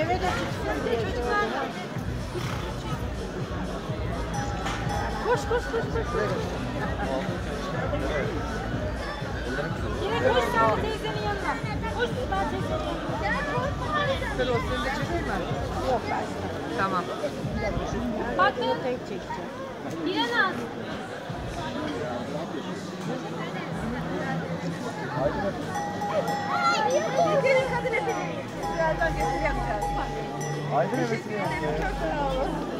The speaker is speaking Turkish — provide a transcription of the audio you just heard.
Deve de çıksın. Çocuklar da. Koş koş koş koş. koş. Yine koş sen de teyzenin yanına. Koş ben teyzenin yanına. Sen o seni de çekeyim mi? Yok ben. Tamam. Bakın. İrenaz. Gelin kadın hepiniz. Birazdan getir 아이들이 있으면